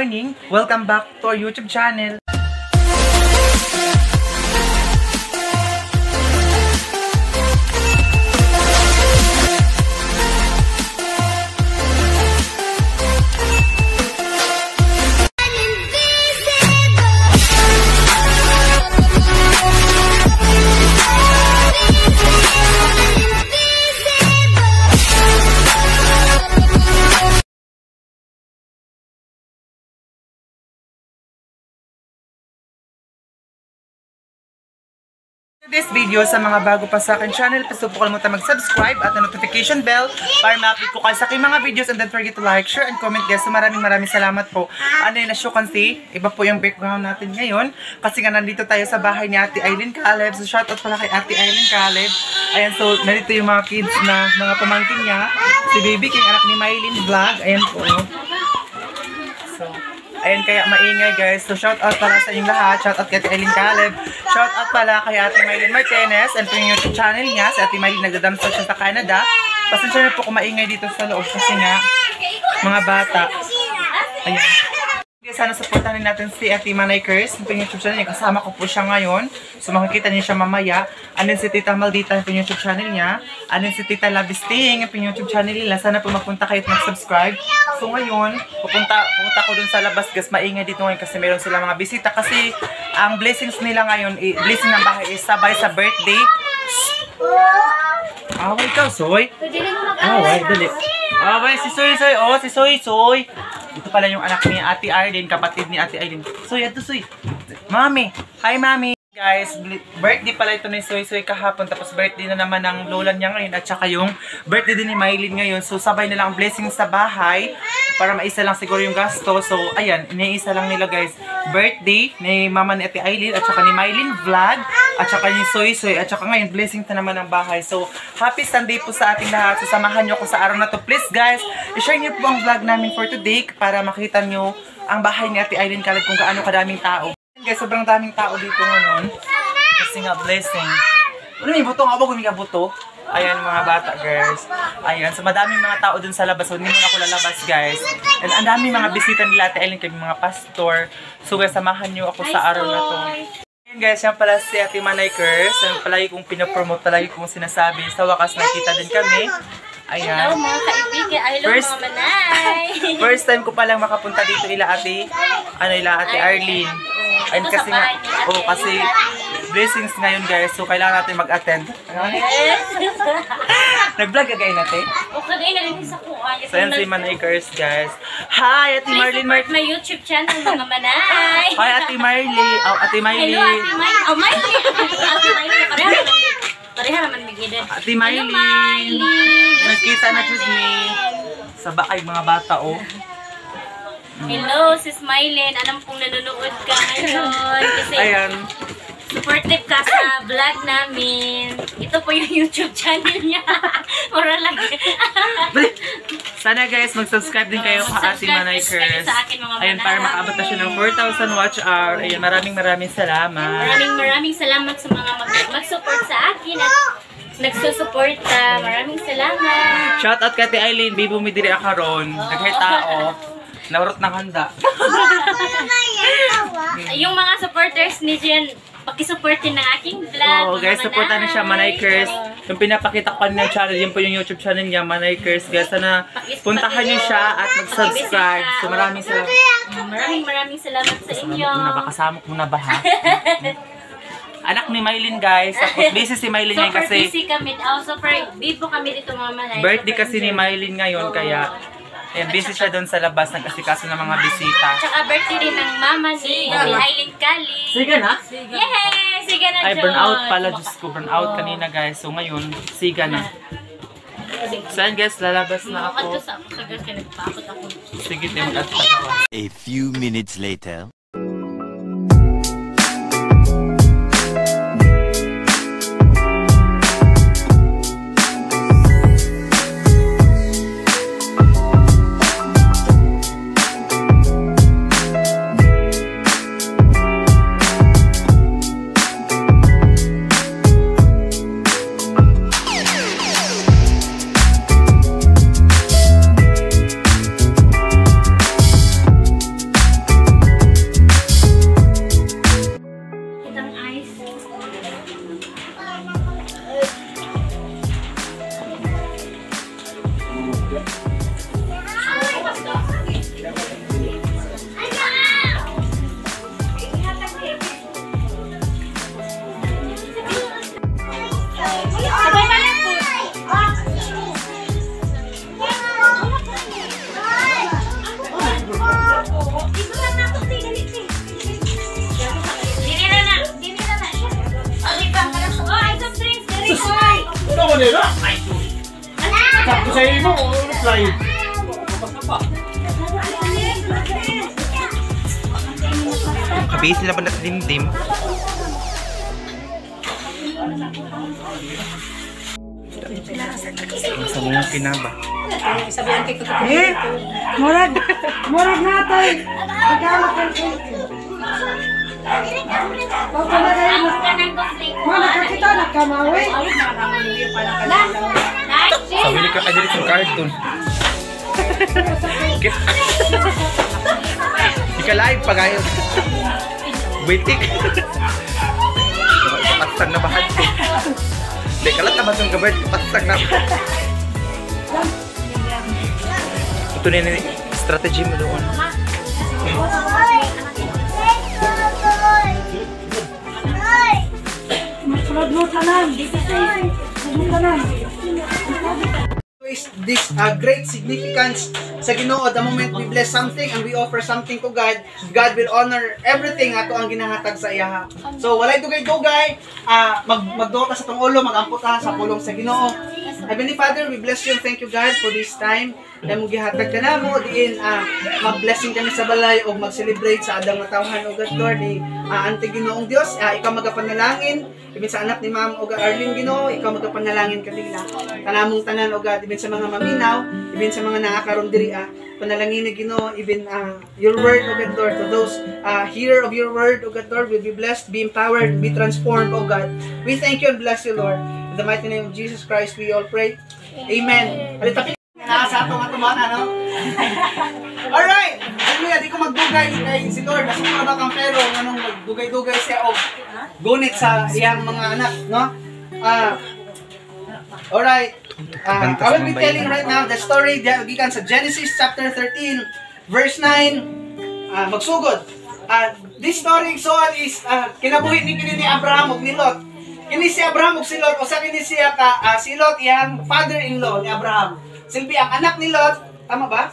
morning! Welcome back to our YouTube channel. This video sa mga bago pa sa akin channel, please po kalimutan mag-subscribe at ang notification bell para ma-update ko kayo sa aking mga videos and don't forget to like, share, and comment guys. So maraming maraming salamat po. Ano yun, as you can see, iba po yung background natin ngayon kasi nga nandito tayo sa bahay ni Ate Aileen Caleb. So shoutout pala kay Ate Aileen Caleb. Ayan, so nandito yung mga kids na mga pamangkin niya. Si Baby King, anak ni Mylene Vlog. Ayan po. Ayan, kaya maingay guys. So, shout out pala sa inyong lahat. Shout out kay Eileen Caleb. Shout out pala kay Ate Mylene Martinez. And po yung YouTube channel niya. Si Ate Mylene nagdadamsel siya sa Canada. Pasensya na po kung maingay dito sa loob kasi nga, mga bata. Ayan. Sana supportahan natin si Ate Manay Curse. Yung YouTube channel niya. Kasama ko po siya ngayon. So makikita niyo siya mamaya. Ano si Tita Maldita yung YouTube channel niya. Ano si Tita Labisting yung YouTube channel nila. Sana po mapunta kayo at mag-subscribe. So ngayon, pupunta, pupunta ko dun sa labas. Gas maingay dito ngayon kasi meron sila mga bisita. Kasi ang blessings nila ngayon, blessing ng bahay is sabay sa birthday. Away ka, Soy. Away, dali. Away, si Soy, Soy. Oh, si Soy, Soy. Ito pala yung anak ni Ate Arlene, kapatid ni Ate Arlene. Soy, ato Soy. Mami. Hi, Mami. Guys, birthday pala ito ni Soy Soy kahapon. Tapos birthday na naman ng lola niya ngayon. At saka yung birthday din ni Mylene ngayon. So, sabay na lang ang blessing sa bahay. Para maisa lang siguro yung gasto. So, ayan, iniisa lang nila guys. Birthday ni mama ni Ate Aileen. At saka ni Mylene Vlog. At saka ni Soy Soy. At saka ngayon, blessing na naman ng bahay. So, happy Sunday po sa ating lahat. So, samahan nyo ko sa araw na to. Please guys, i-share nyo po ang vlog namin for today. Para makita nyo ang bahay ni Ate Aileen Kalad kung gaano kadaming tao. Guys, sobrang daming tao dito ngayon. Kasi nga, blessing. Ano may buto nga ba? May buto. Ayan mga bata, girls. Ayan, so madaming mga tao dun sa labas. So, hindi muna ako lalabas, guys. And ang daming mga bisita nila, Ate Ellen, kay mga pastor. So, guys, samahan nyo ako sa araw na to. Ayan, guys, yan pala si Ate Manay Curse. Yung palagi kong pinapromote, palagi kong sinasabi. Sa wakas, nakita din kami. Ayan. Hello mga kaibigan. Hello First- mga manay. First time ko palang makapunta dito ila ate, ano ila ate Arlene. Sa kasi nga, oh, kasi blessings ngayon guys, so kailangan natin mag-attend. Nag-vlog ka kayo natin? O kagay na rin sa kuha. So yan si Manay Curse guys. Hi, Ate Please Marlene support Mar my YouTube channel mga manay. Hi, Ate Marley. Oh, Ate Marley. Hello Ate May. Oh Miley. Ate Miley. Pareha naman. Pareha naman may gidan. Ate Hello Miley. Miley. Nagkita na with me. Sa bakay mga bata oh. Hello sis Mylene. Alam kong nanonood ka ngayon. Kasi Ayan. Supportive ka sa vlog namin. Ito po yung YouTube channel niya. Mura lang. Sana guys, mag-subscribe din kayo sa Ate Mag-subscribe Manay Curse. Ayun, para makaabot na siya ng 4,000 watch hour. Ayun, maraming maraming salamat. Maraming maraming salamat sa mga mag- mag-support sa akin at nagsusuporta. Maraming salamat. Shout out kay Ate Eileen, baby mo diri akaron. Naghay tao. Naurot ng handa. Yung mga supporters ni Jen, pakisuportin ng aking vlog. Oo, mga guys, supportan niyo siya, Manay Curse. Yung pinapakita ko kanina channel, yun po yung YouTube channel niya, Manay Curse. Guys, sana puntahan niyo siya at mag-subscribe. So, maraming salamat. Mm, Maraming maraming salamat sa inyo. Muna ba? Kasamok mo na ba, ha? Anak ni Mylene, guys. Tapos busy si Mylene ngayon Super kasi busy kami. Oh, super bibo kami dito mga manay. birthday Super kasi ni. Mylene ngayon, kaya Ayan, busy siya doon sa labas, nagkasikaso ng mga bisita. Tsaka birthday din ng mama ni Ate Aileen Kali. Sige na. Yay! Sige na, Ay, burnout pala. Diyos ko, burnout kanina guys. So ngayon, siga na. So yan guys, lalabas na Ako. Sige, din at pagawa. A few minutes later. Reply. Kabihis nila ba natin Sa mga pinaba. Eh, murag, murag natay. Pagkalat ng. Sabi ni ka, ay dili sa cartoon. Get Di ka live pag ayaw. Waiting. Kapatag na bahad ko. Di kalat na ba gabay? Kapatag na. Ito na yung strategy mo doon. Sunod-sunod na lang. Sunod na lang. is this uh, great significance sa Ginoo the moment we bless something and we offer something to God God will honor everything ato ang ginahatag sa iya so walay dugay-dugay uh, mag magduot ta sa tong ulo magampot sa pulong sa Ginoo Heavenly Father we bless you thank you God for this time na mo gihatag ka namo. Diin uh, mag-blessing kami sa balay o mag-celebrate sa adang natawhan o God Lord. Di uh, ante Ginoong Dios uh, ikaw magapanalangin. Ibig sa anak ni Ma'am Oga Arlene Ginoo ikaw magapanalangin kanila kanamong tanan o God ibig sa mga maminaw ibig sa mga nakakaroon diri ah. Panalangin ni Ginoo even uh, your word o God Lord to those uh, hearer of your word o God Lord will be blessed be empowered be transformed o God. We thank you and bless you Lord the mighty name of Jesus Christ we all pray Amen Alitapin na sa atong atumana no Alright! Hallelujah, di ko magdugay kay si Lord. Kasi para ba kang pero anong magdugay-dugay siya o gunit sa iyang mga anak, no? Ah, alright. Ah, I will be telling right now the story gikan sa Genesis chapter 13, verse 9. Ah, magsugod. Ah, this story so is ah, kinabuhi ni kini ni Abraham ug ni Lot. Kini si Abraham ug si Lot, usa kini siya ka ah, si Lot iyang father-in-law ni Abraham. Silbi ang anak ni Lot, tama ba?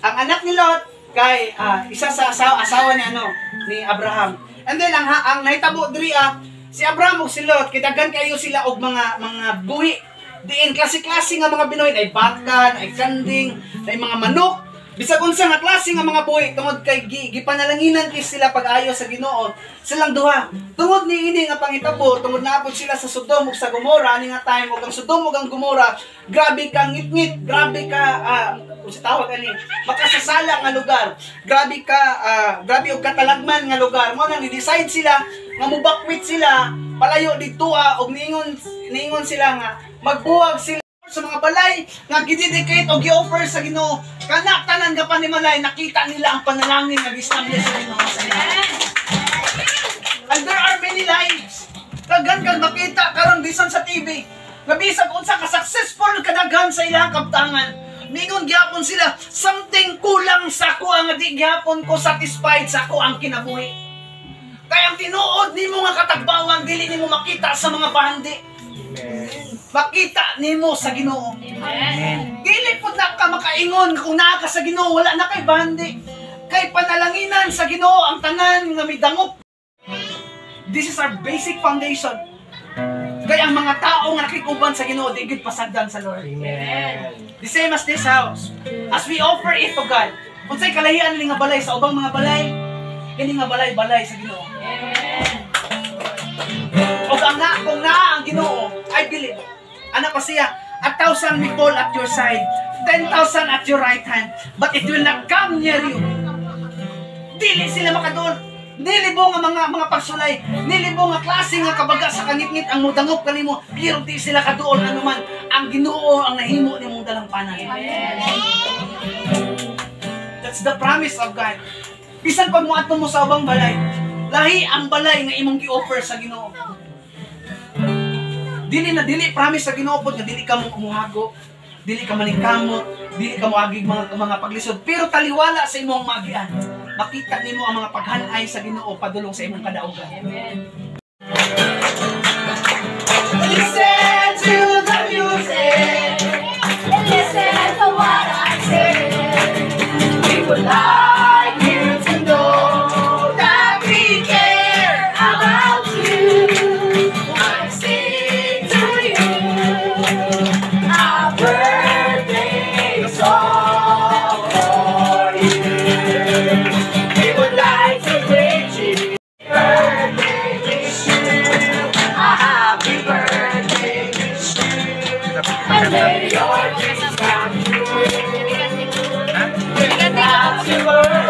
Ang anak ni Lot kay ah, isa sa asawa, asawa ni ano ni Abraham. And then ang ang nahitabo diri ah, si Abraham ug si Lot kitagan kayo sila og mga mga buhi. Diin klase-klase nga mga Binoy ay baka, ay kanding, ay mga manok. Bisag unsa nga klase nga mga buhi tungod kay gi, gipanalanginan kay sila pag-ayo sa Ginoo. Silang duha. Tungod ni ini nga pangitabo, tungod naapod sila sa Sodom ug sa Gomora ani nga time ug ang Sodom ug ang Gomora, grabe ka ngit-ngit, grabe ka ah, kung sa tawag ani, makasasala nga lugar. Grabe ka ah, grabe og katalagman nga lugar. Mo nang ni-decide sila nga mubakwit sila palayo didto ah, og niingon niingon sila nga magbuwag sila sa mga balay nga gidedicate o gi-offer sa Ginoo kana tanan nga panimalay nakita nila ang panalangin nga gistamble sa Ginoo sa. And there are many lives. Daghan kang makita karon bisan sa TV. Nga bisag unsa ka successful kadaghan sa ilang kaptangan. Mingon gyapon sila, something kulang sa ko ang di gyapon ko satisfied sa ko ang kinabuhi. Kaya ang tinuod nimo nga katagbawan dili nimo makita sa mga bandi. Makita nimo sa Ginoo. Dili pud na ka makaingon kung naa ka sa Ginoo wala na kay bandi. Kay panalanginan sa Ginoo ang tanan nga midangop. This is our basic foundation. Kaya ang mga tao nga nakikuban sa Ginoo di gid pasagdan sa Lord. The same as this house. As we offer it to God. Unsay kalahian ni nga balay sa ubang mga balay? Kini nga balay-balay sa Ginoo. O ang na, kung na ang Ginoo, I believe. Ano pa siya? A thousand may fall at your side, ten thousand at your right hand, but it will not come near you. Dili sila makadol. Nilibo nga mga mga pagsulay, nilibo nga klase nga kabaga sa kanitngit ang mudangop kanimo, pero di sila kaduol anuman. Ang Ginoo ang nahimo nimong dalang panay. That's the promise of God. Bisan pag muadto mo sa ubang balay, lahi ang balay nga imong gi-offer sa Ginoo. Dili na dili promise sa Ginoo pod nga dili ka mo umuhago, dili ka maningkamot, dili ka moagig mga mga paglisod, pero taliwala sa imong magian. Makita nimo ang mga paghanay sa Ginoo padulong sa imong kadaugan. Listen to the music. Listen to what I say. We would like Let your dreams come true. Not to early.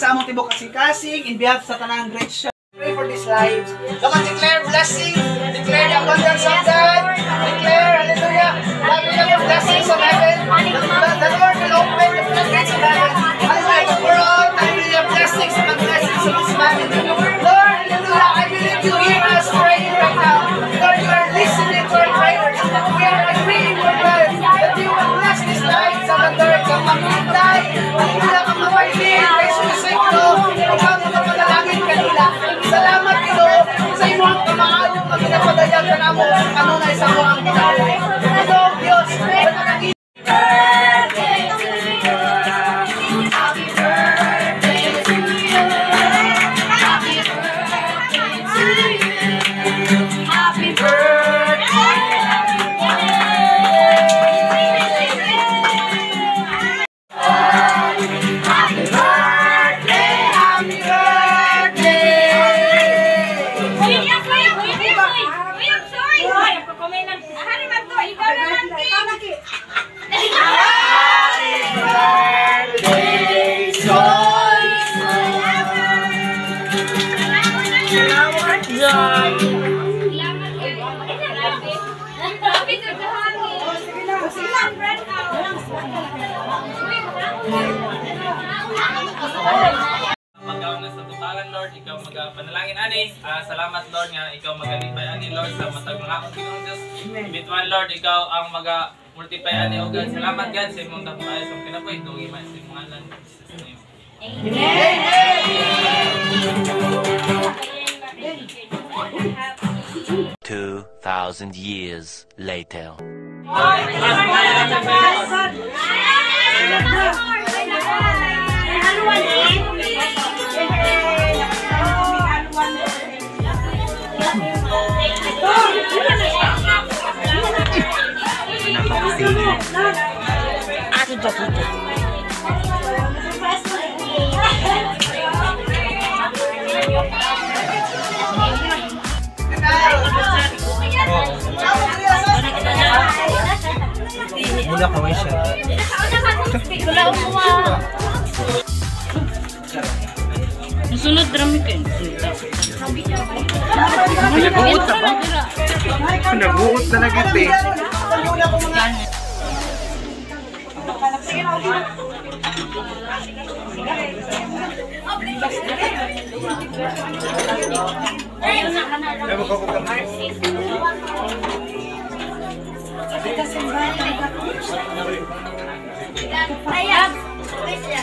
Sa among tibok kasing-kasing in behalf sa tanang great show. Pray for these lives. Come on, declare blessing. Declare the abundance of God. Declare, hallelujah. Lagi na yung blessings of heaven. The, the Lord will open the floodgates of heaven. Hallelujah. For all, hallelujah, blessings and blessings of His family. Lord, hallelujah, I believe you hear ka namo kanunay sa mo ang ginagawa. Ilo, Diyos, magalipay ani Lord sa matag mga akong Ginoong Diyos. Bituan Lord, ikaw ang maga multiply ani o God. Salamat God sa imong tapuay sa kinabuhi dugi man sa imong ngalan. In Jesus' name. Two thousand years later. Mula kaway siya. Sunod drama kayo. Pinaguot na ba? Pinaguot na nagiti. Di, diri, ano na? Di, ate, ate, diri na. Diri, ate, ate. Bawal ba siya?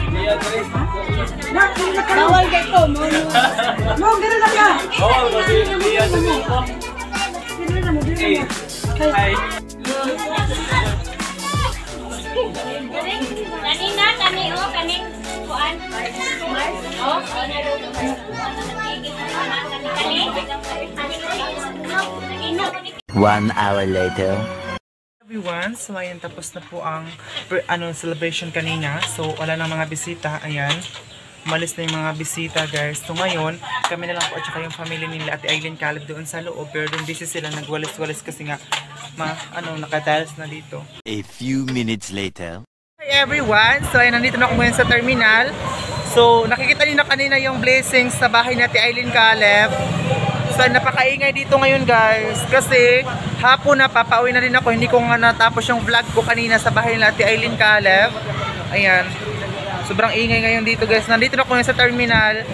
Bawal kay ko, mo. Mo, gano'n lang ka. Bawal ba siya? Diya diri. Gano'n lang mo, gano'n Hi. Kanina, kani, oh, kaning One hour later. Everyone. So, ayan, tapos na po ang ano, celebration kanina. So, wala nang mga bisita. Ayan. Umalis na yung mga bisita, guys. So, ngayon, kami na lang po at saka yung family nila at Aileen Caleb doon sa loob. Pero doon busy sila, nagwalis-walis kasi nga, ma, ano, nakadalas na dito. A few minutes later. Hi everyone! So, ayan, nandito na ako ngayon sa terminal. So, nakikita niyo na kanina yung blessings sa bahay natin Aileen Caleb. So, napakaingay dito ngayon guys. Kasi, hapon na, papauwi na rin ako. Hindi ko nga natapos yung vlog ko kanina sa bahay natin Aileen Caleb. Ayan. Sobrang ingay ngayon dito guys. Nandito na ako ngayon sa terminal.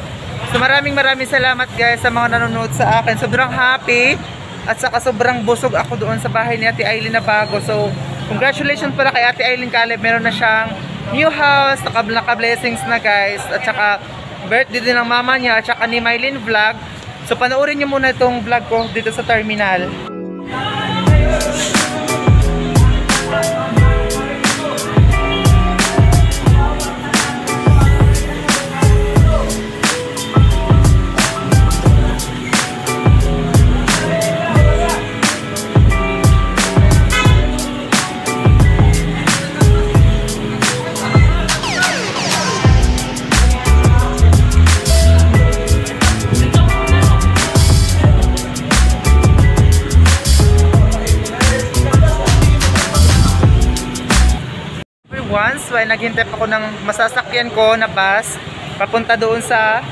So, maraming maraming salamat guys sa mga nanonood sa akin. Sobrang happy. At saka sobrang busog ako doon sa bahay ni Ate Aileen na bago. So, congratulations pala kay Ate Aileen Caleb. Meron na siyang new house. Naka, naka-blessings na guys. At saka birthday din ng mama niya. At saka ni Mylene Vlog. So, panoorin niyo muna itong vlog ko dito sa terminal. Once while naghintay pa ako ng masasakyan ko na bus papunta doon sa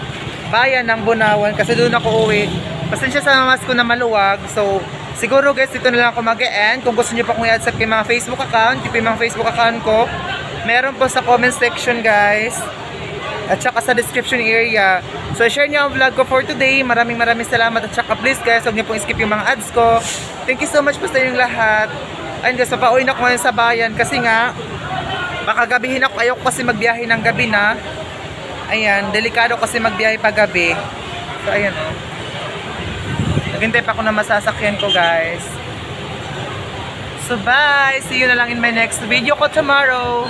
bayan ng Bunawan kasi doon ako uwi. Pasensya sa mas ko na maluwag. So, siguro guys, dito na lang ako mag-e-end. Kung gusto niyo pa kong i-add sa mga Facebook account, yung mga Facebook account ko, meron po sa comment section guys. At saka sa description area. So, share niyo ang vlog ko for today. Maraming maraming salamat. At saka please guys, huwag niyo pong skip yung mga ads ko. Thank you so much po sa inyong lahat. And guys, papauwi na ako ngayon sa bayan kasi nga, baka gabihin ako. Ayoko kasi magbiyahe ng gabi na. Ayan, delikado kasi magbiyahe pa gabi. So, ayan. Oh. Naghintay pa ako na masasakyan ko, guys. So, bye! See you na lang in my next video ko tomorrow.